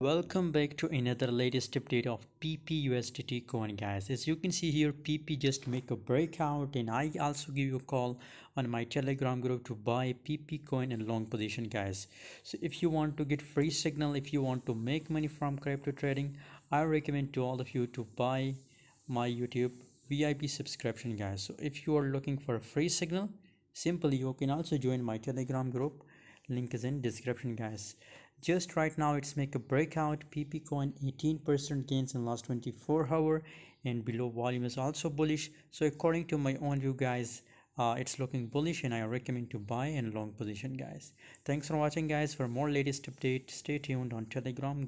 welcome back to another latest update of PEPEUSDT coin guys. As you can see here PEPE just make a breakout and i also give you a call on my telegram group to buy PEPE coin in long position guys. So if you want to get free signal if you want to make money from crypto trading i recommend to all of you to buy my youtube vip subscription guys. So if you are looking for a free signal simply you can also join my telegram group. Link is in description guys just right now it's make a breakout. PEPE coin 18 percent gains in last 24 hour and below volume is also bullish. So according to my own view guys uh, it's looking bullish and i recommend to buy in long position guys. Thanks for watching guys. For more latest update stay tuned on telegram